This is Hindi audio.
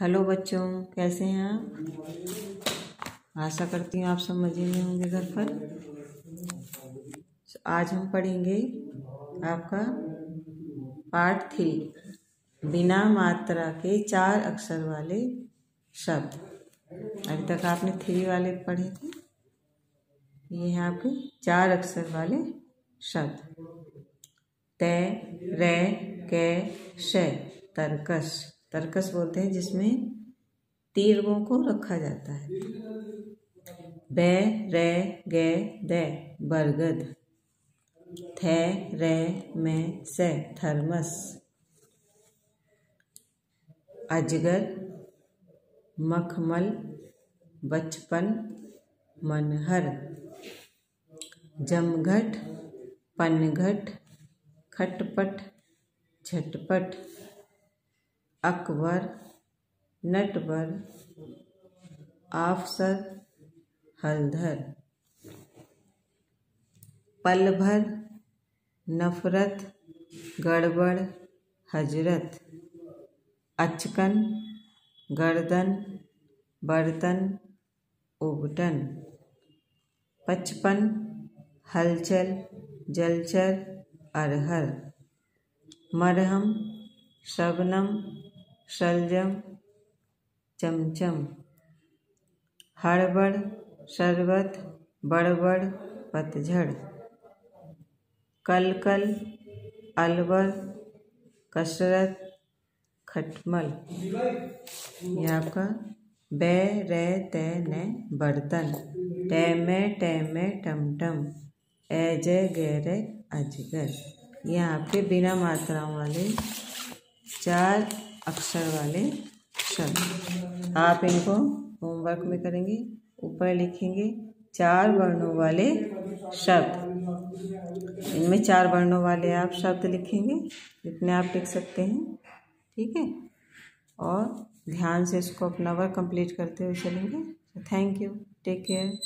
हेलो बच्चों, कैसे हैं आप? आशा करती हूँ आप सब मज़े में होंगे घर पर। आज हम पढ़ेंगे आपका पार्ट थ्री, बिना मात्रा के चार अक्षर वाले शब्द। अभी तक आपने थ्री वाले पढ़े थे। ये हैं आपके चार अक्षर वाले शब्द। तय रे, कै, श, तरकश। तरकस बोलते हैं, जिसमें तीर्गों को रखा जाता है। बै, रे, गे, दे, बरगद, थे, रे, में, से, थर्मस, अजगर, मखमल, बचपन, मनहर, जमघट, पनघट, खटपट, झटपट। अकबर, नटवर, आफसर, हलधर। पल भर नफरत, गड़बड़, हज़रत। अचकन, गर्दन, बर्तन, उबटन। पचपन, हलचल, जलचर, अरहर। मरहम, शबनम शलजम, चमचम। हड़बड़, शरबत, बड़बड़, पतझड़। कलकल, अलवर, कसरत, खटमल। ये आपका बे, रे, तै, न, बर्तन। टैमे टैमे। टमटम ऐजे गैरे अजगर। ये आपके बिना मात्राओं वाले चार अक्षर वाले शब्द आप इनको होमवर्क में करेंगे, ऊपर लिखेंगे चार वर्णों वाले शब्द। इनमें चार वर्णों वाले आप शब्द लिखेंगे, जितने आप लिख सकते हैं, ठीक है? और ध्यान से इसको अपना वर्क कंप्लीट करते हुए चलेंगे। Thank you take care